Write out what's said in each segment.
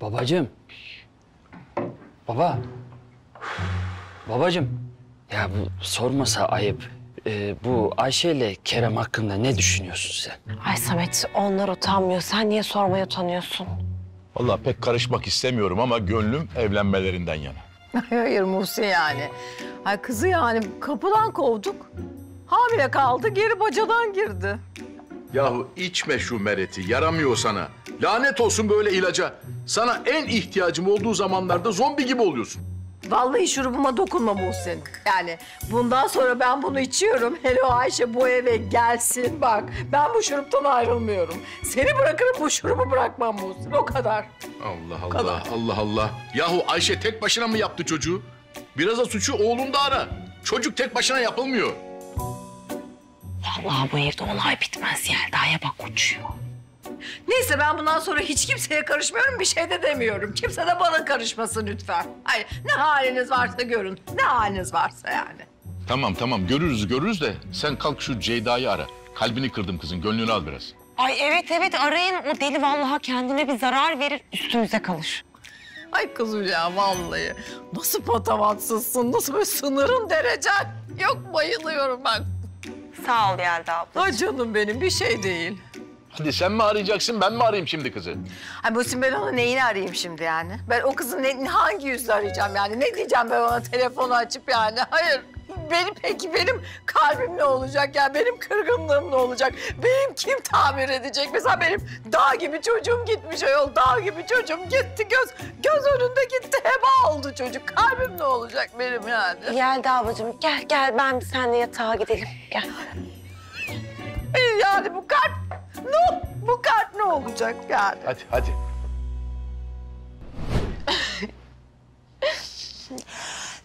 Babacığım. Baba. Babacığım. Ya bu sormasa ayıp. Ee, bu Ayşe ile Kerem hakkında ne düşünüyorsun sen? Ay Samet onlar utanmıyor. Sen niye sormaya utanıyorsun? Vallahi pek karışmak istemiyorum ama gönlüm evlenmelerinden yana. Hayır Muhsin yani. Ay kızı yani kapıdan kovduk. Hamile kaldı geri bacadan girdi. Yahu içme şu mereti, yaramıyor sana. Lanet olsun böyle ilaca. Sana en ihtiyacım olduğu zamanlarda zombi gibi oluyorsun. Vallahi şurubuma dokunma Muhsin. Yani bundan sonra ben bunu içiyorum. Hele o Ayşe bu eve gelsin bak. Ben bu şuruptan ayrılmıyorum. Seni bırakırım bu şurubu bırakmam Muhsin. O kadar. Allah kadar. Allah, Allah Allah. Yahu Ayşe tek başına mı yaptı çocuğu? Biraz da suçu oğlunda ara. Çocuk tek başına yapılmıyor. Vallahi bu evde olay bitmez Yelda'ya bak uçuyor. Neyse ben bundan sonra hiç kimseye karışmıyorum. Bir şey de demiyorum. Kimse de bana karışmasın lütfen. Hayır ne haliniz varsa görün. Ne haliniz varsa yani. Tamam tamam görürüz görürüz de sen kalk şu Ceyda'yı ara. Kalbini kırdım kızın, gönlünü al biraz. Ay evet evet arayın. O deli vallahi kendine bir zarar verir üstümüze kalır. Ay kızım ya vallahi. Nasıl patavatsızsın, nasıl böyle sınırın derecen. Yok bayılıyorum ben. Sağ ol Yelda abla. Ay canım benim bir şey değil. Hadi sen mi arayacaksın, ben mi arayayım şimdi kızı? Ay Muhsin ben ona neyini arayayım şimdi yani? Ben o kızın ne, hangi yüzle arayacağım yani? Ne diyeceğim ben ona telefonu açıp yani? Hayır. Benim peki benim kalbim ne olacak ya? Benim kırgınlığım ne olacak? Benim kim tamir edecek? Mesela benim dağ gibi çocuğum gitmiş ayol. Dağ gibi çocuğum gitti. Göz göz önünde gitti. Heba oldu çocuk. Kalbim ne olacak benim yani? Yelda ablacığım gel gel ben seninle yatağa gidelim. Gel. Yani bu kalp ne? Bu kalp ne olacak yani? Hadi hadi.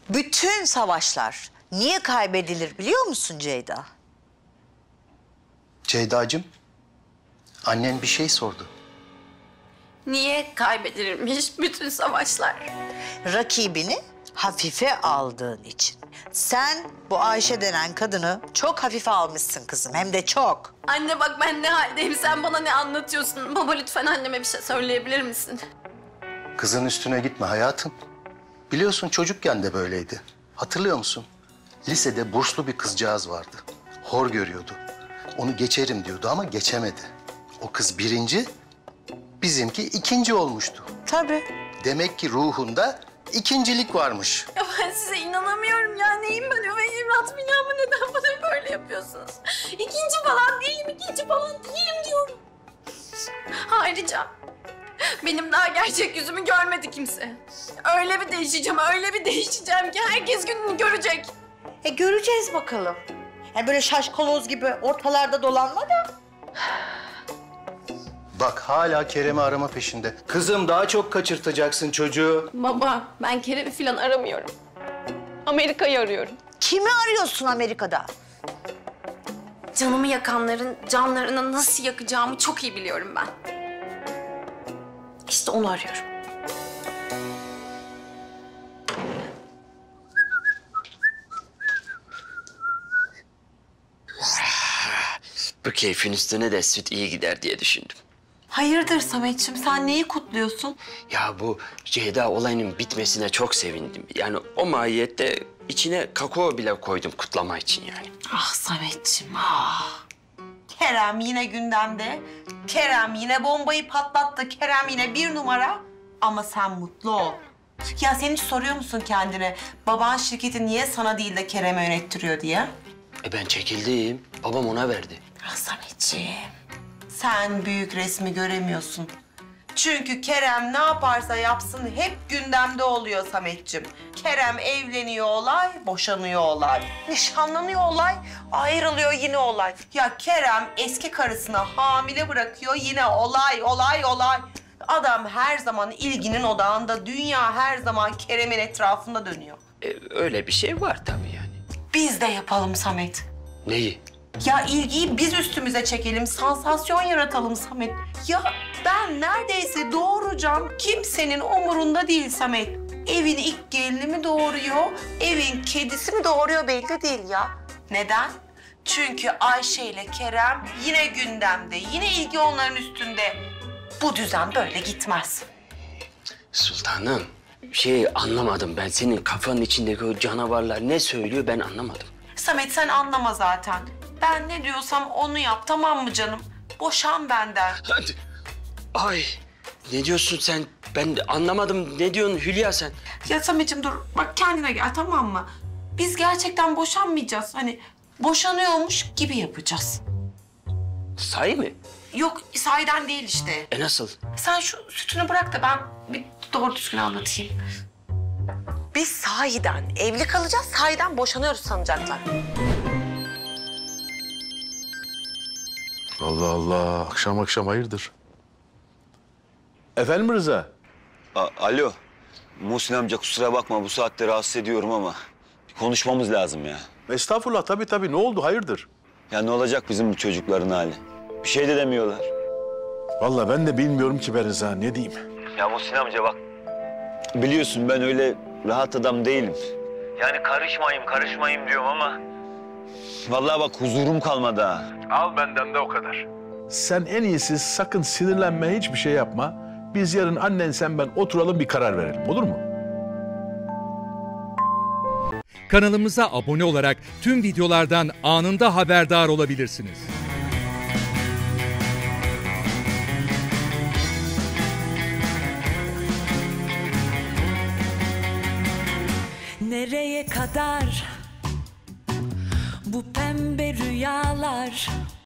Bütün savaşlar niye kaybedilir biliyor musun Ceyda? Ceyda'cığım, annen bir şey sordu. Niye kaybedilirmiş bütün savaşlar? Rakibini hafife aldığın için. Sen bu Ayşe denen kadını çok hafife almışsın kızım hem de çok. Anne bak ben ne haldeyim sen bana ne anlatıyorsun? Baba lütfen anneme bir şey söyleyebilir misin? Kızın üstüne gitme hayatım. Biliyorsun çocukken de böyleydi. Hatırlıyor musun? Lisede burslu bir kızcağız vardı. Hor görüyordu. Onu geçerim diyordu ama geçemedi. O kız birinci, bizimki ikinci olmuştu. Tabii. Demek ki ruhunda ikincilik varmış. Ya ben size inanamıyorum ya. Neyim ben üvey evlat ama neden bana böyle yapıyorsunuz? İkinci falan değilim, ikinci falan değilim diyorum. Ayrıca benim daha gerçek yüzümü görmedi kimse. Öyle bir değişeceğim, öyle bir değişeceğim ki herkes gününü görecek. Göreceğiz bakalım. Yani böyle şaşkaloz gibi ortalarda dolanma da. Bak hala Kerem'i arama peşinde. Kızım daha çok kaçırtacaksın çocuğu. Baba, ben Kerem'i falan aramıyorum. Amerika'yı arıyorum. Kimi arıyorsun Amerika'da? Canımı yakanların canlarını nasıl yakacağımı çok iyi biliyorum ben. İşte onu arıyorum. Bu keyfin üstüne de süt iyi gider diye düşündüm. Hayırdır Sametciğim sen neyi kutluyorsun? Ya bu Ceyda olayının bitmesine çok sevindim. Yani o mahiyette içine kakao bile koydum kutlama için yani. Ah Sametciğim ah. Kerem yine gündemde. Kerem yine bombayı patlattı. Kerem yine bir numara. Ama sen mutlu ol. Ya sen hiç soruyor musun kendine baban şirketi niye sana değil de Kerem'e yönettiriyor diye? E ben çekildim. Babam ona verdi. Sametciğim. Sen büyük resmi göremiyorsun. Çünkü Kerem ne yaparsa yapsın hep gündemde oluyor Sametciğim. Kerem evleniyor olay, boşanıyor olay. Nişanlanıyor olay, ayrılıyor yine olay. Ya Kerem eski karısına hamile bırakıyor yine olay, olay, olay. Adam her zaman ilginin odağında, dünya her zaman Kerem'in etrafında dönüyor. E, öyle bir şey var tabii yani. Biz de yapalım Samet. Neyi? Ya ilgiyi biz üstümüze çekelim, sansasyon yaratalım Samet. Ya ben neredeyse doğuracağım, kimsenin umurunda değil Samet. Evin ilk gelini mi doğuruyor, evin kedisi mi doğuruyor belli değil ya. Neden? Çünkü Ayşe ile Kerem yine gündemde, yine ilgi onların üstünde. Bu düzen böyle gitmez. Sultanım, şey anlamadım ben. Senin kafanın içindeki o canavarlar ne söylüyor ben anlamadım. Samet sen anlama zaten. Ben ne diyorsam onu yap tamam mı canım? Boşan benden. Hadi. Ay, ne diyorsun sen? Ben anlamadım. Ne diyorsun Hülya sen? Ya Samet'ciğim dur bak kendine gel tamam mı? Biz gerçekten boşanmayacağız. Hani boşanıyormuş gibi yapacağız. Sahi mi? Yok sahiden değil işte. E nasıl? Sen şu sütünü bırak da ben bir doğru düzgün anlatayım. Biz sahiden evli kalacağız, sahiden boşanıyoruz sanacaklar. Allah Allah. Akşam akşam hayırdır? Efendim Rıza? A- Alo. Muhsin amca kusura bakma bu saatte rahatsız ediyorum ama bir konuşmamız lazım ya. Estağfurullah tabii tabii. Ne oldu? Hayırdır? Ya ne olacak bizim bu çocukların hali? Bir şey de demiyorlar. Vallahi ben de bilmiyorum ki be Rıza. Ne diyeyim? Ya Muhsin amca bak. Biliyorsun ben öyle rahat adam değilim. Yani karışmayayım karışmayayım diyorum ama... Vallahi bak huzurum kalmadı ha. Al benden de o kadar. Sen en iyisi sakın sinirlenme, hiçbir şey yapma. Biz yarın annen sen ben oturalım bir karar verelim. Olur mu? Kanalımıza abone olarak tüm videolardan anında haberdar olabilirsiniz. Nereye kadar bu pembe rüyalar